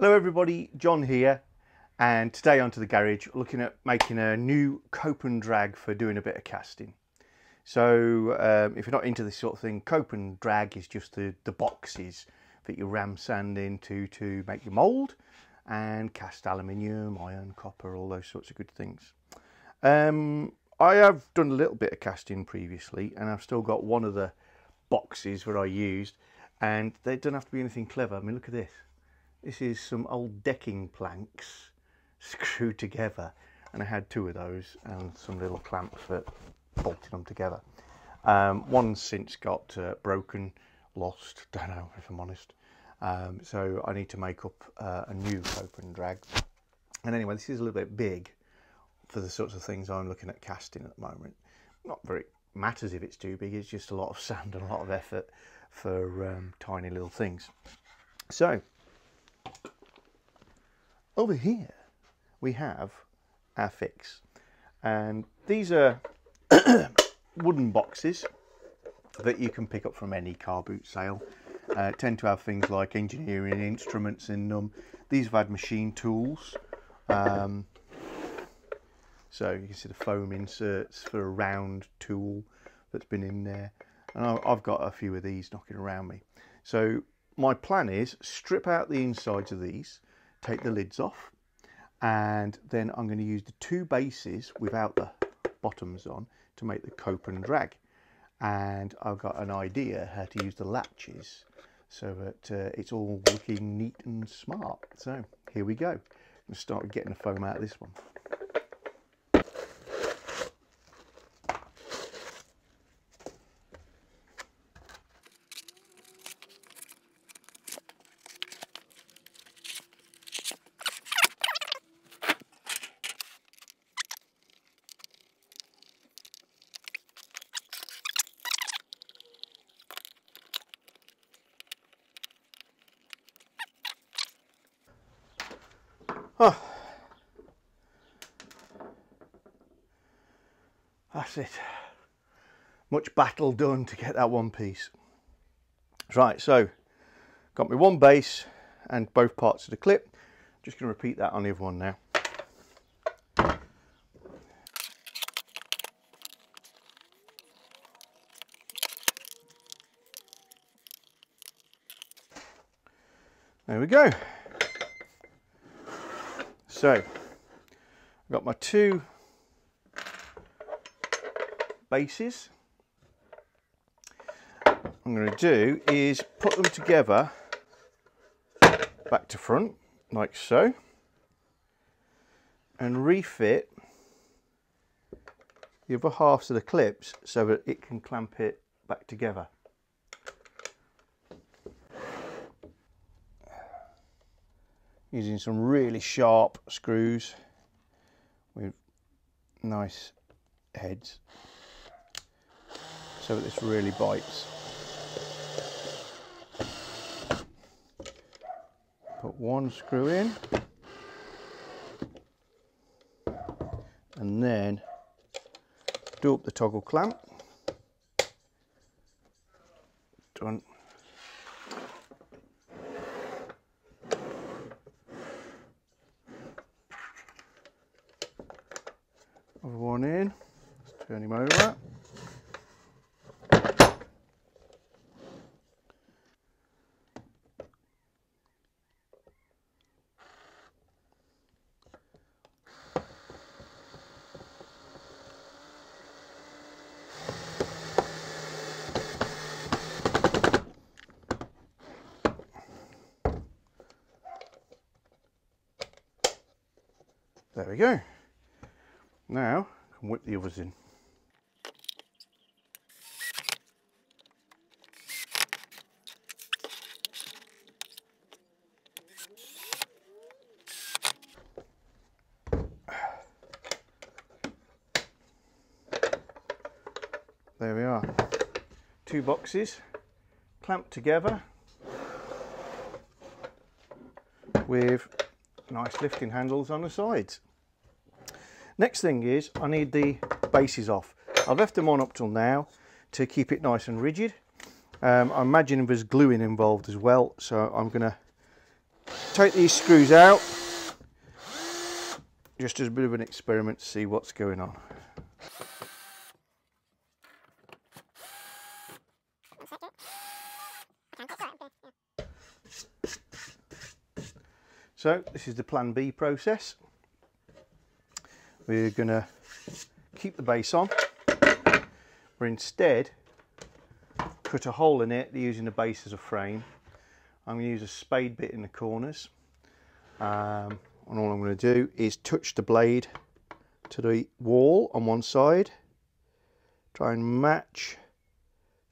Hello everybody, John here and today onto the garage looking at making a new cope and drag for doing a bit of casting. So um, if you're not into this sort of thing, cope and drag is just the, the boxes that you ram sand into to make your mould and cast aluminium, iron, copper, all those sorts of good things. Um, I have done a little bit of casting previously and I've still got one of the boxes that I used and they don't have to be anything clever. I mean look at this. This is some old decking planks screwed together and I had two of those and some little clamps that bolted them together. Um, one's since got uh, broken, lost, don't know if I'm honest. Um, so I need to make up uh, a new cope and drag. And anyway, this is a little bit big for the sorts of things I'm looking at casting at the moment. Not very matters if it's too big, it's just a lot of sand and a lot of effort for um, tiny little things. So over here we have our fix. And these are wooden boxes that you can pick up from any car boot sale. Uh, tend to have things like engineering instruments in them. These have had machine tools. Um, so you can see the foam inserts for a round tool that's been in there. And I've got a few of these knocking around me. So my plan is strip out the insides of these take the lids off and then I'm going to use the two bases without the bottoms on to make the cope and drag. And I've got an idea how to use the latches so that uh, it's all looking neat and smart. So here we go. I'm start getting the foam out of this one Oh. That's it. Much battle done to get that one piece. Right, so got me one base and both parts of the clip. Just going to repeat that on the other one now. There we go. So, I've got my two bases. I'm going to do is put them together back to front like so and refit the other halves of the clips so that it can clamp it back together. Using some really sharp screws with nice heads so that this really bites. Put one screw in and then do up the toggle clamp. Done. Other one in. Let's turn him over. There we go. Now, Can whip the others in. There we are. Two boxes clamped together with nice lifting handles on the sides. Next thing is I need the bases off. I've left them on up till now to keep it nice and rigid. Um, I imagine there's gluing involved as well, so I'm going to take these screws out just as a bit of an experiment to see what's going on. So this is the plan B process. We're going to keep the base on, We're instead cut a hole in it using the base as a frame. I'm going to use a spade bit in the corners. Um, and all I'm going to do is touch the blade to the wall on one side. Try and match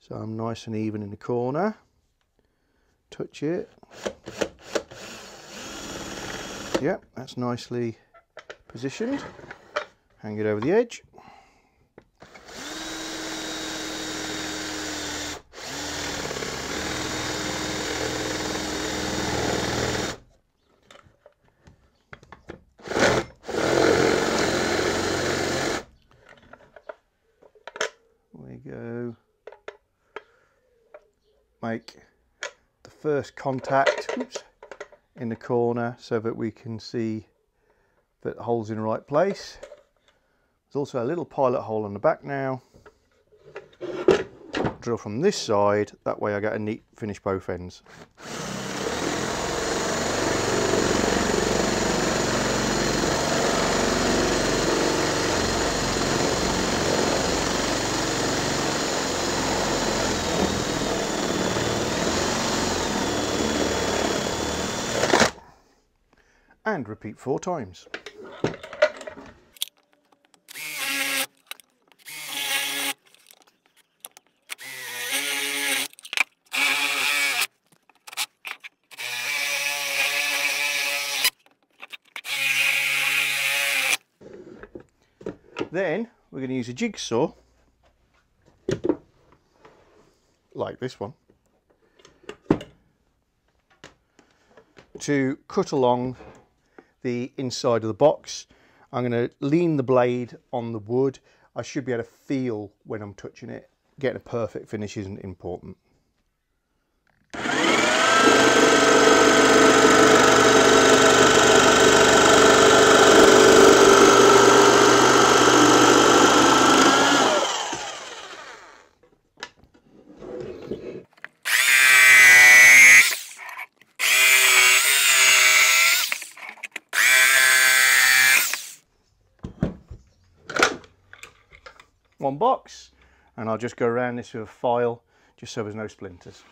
so I'm nice and even in the corner. Touch it Yep, that's nicely positioned. Hang it over the edge. we go. Make the first contact. Oops in the corner so that we can see that the hole's in the right place. There's also a little pilot hole on the back now. Drill from this side, that way I get a neat finish both ends. and repeat four times. Then we're going to use a jigsaw like this one to cut along the inside of the box. I'm going to lean the blade on the wood. I should be able to feel when I'm touching it. Getting a perfect finish isn't important. Box and I'll just go around this with a file just so there's no splinters.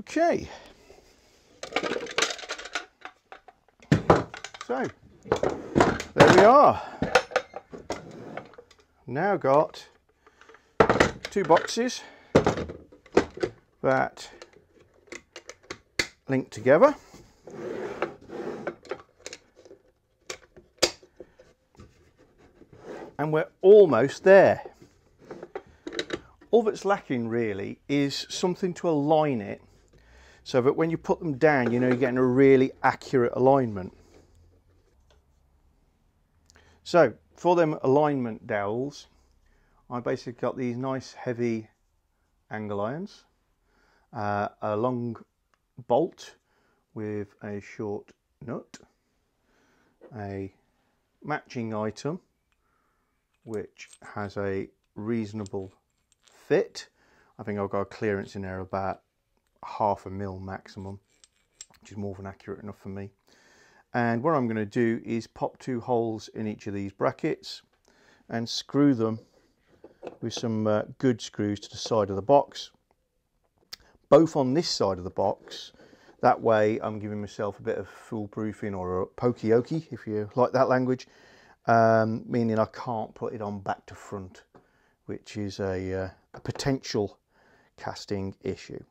Okay. So, there we are now got two boxes that link together. And we're almost there. All that's lacking really is something to align it so that when you put them down, you know you're getting a really accurate alignment. So for them alignment dowels, I basically got these nice heavy angle irons, uh, a long bolt with a short nut, a matching item which has a reasonable fit. I think I've got a clearance in there about half a mil maximum, which is more than accurate enough for me and what I'm going to do is pop two holes in each of these brackets and screw them with some uh, good screws to the side of the box. Both on this side of the box. That way I'm giving myself a bit of foolproofing or a poka-yoke if you like that language um, meaning I can't put it on back to front which is a, uh, a potential casting issue.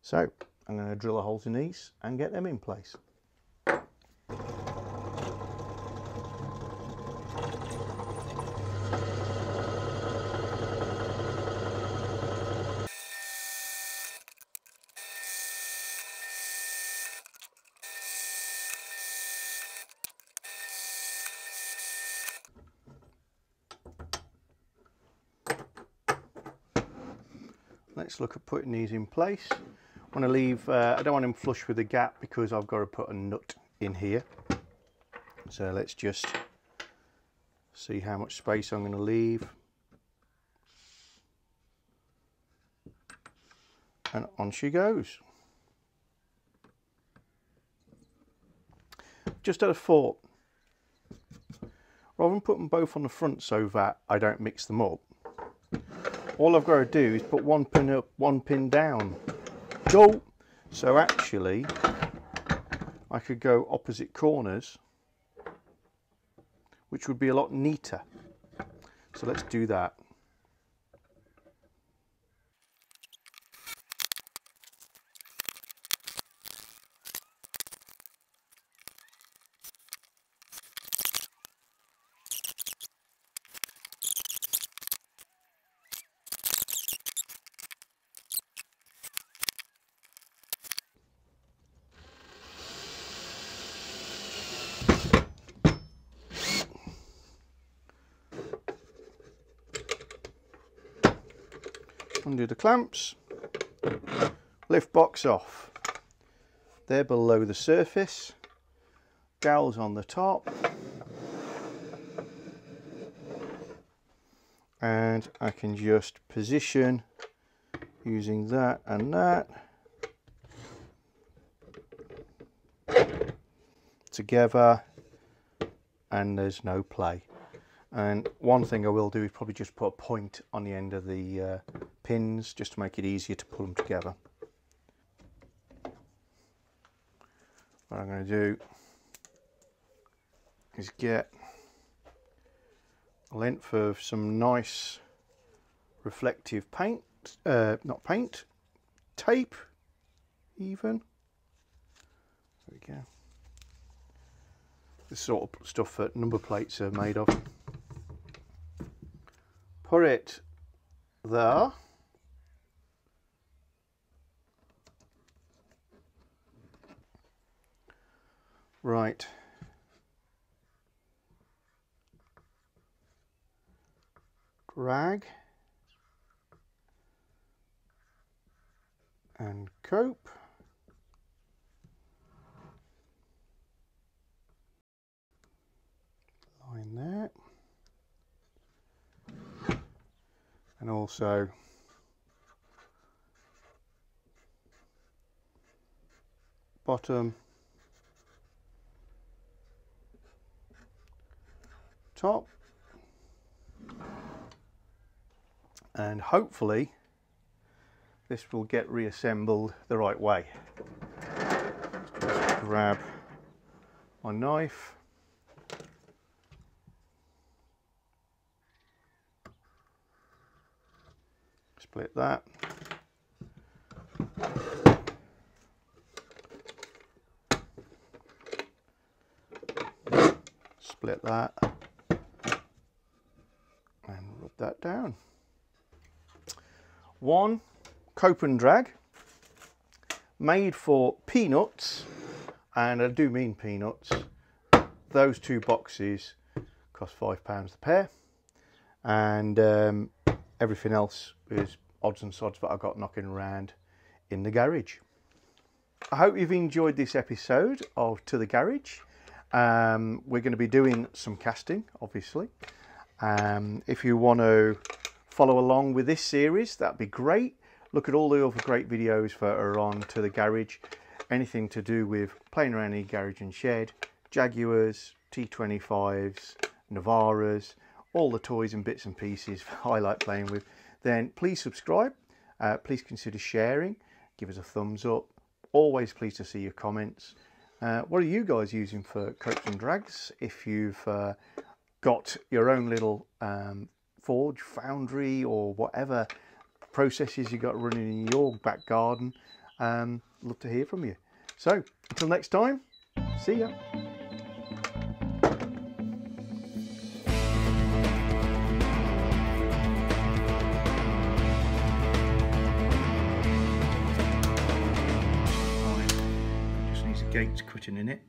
So I'm going to drill a holes in these and get them in place let's look at putting these in place. I want to leave, uh, I don't want them flush with the gap because I've got to put a nut in here. So let's just see how much space I'm going to leave. And on she goes. Just had a thought. Rather than put them both on the front so that I don't mix them up, all I've got to do is put one pin up, one pin down. Go! So actually, I could go opposite corners, which would be a lot neater. So let's do that. Undo the clamps, lift box off. They're below the surface, dowels on the top, and I can just position using that and that together and there's no play and one thing I will do is probably just put a point on the end of the uh, pins just to make it easier to pull them together. What I'm going to do is get a length of some nice reflective paint, uh, not paint, tape even. There we go. This sort of stuff that number plates are made of put it there. Right. Drag and cope. Line there. Also bottom top and hopefully this will get reassembled the right way. Just grab my knife split that. Split that and rub that down. One cope and drag made for peanuts and I do mean peanuts. Those two boxes cost five pounds a pair and um, everything else is odds and sods that I got knocking around in the garage. I hope you've enjoyed this episode of To the Garage. Um, we're going to be doing some casting, obviously. Um, if you want to follow along with this series, that'd be great. Look at all the other great videos that are on To the Garage. Anything to do with playing around in garage and shed, Jaguars, T25s, Navaras, all the toys and bits and pieces I like playing with, then please subscribe. Uh, please consider sharing. Give us a thumbs up. Always pleased to see your comments. Uh, what are you guys using for copes and drags? If you've uh, got your own little um, forge, foundry, or whatever processes you've got running in your back garden, um, love to hear from you. So until next time, see ya. Gates cutting in it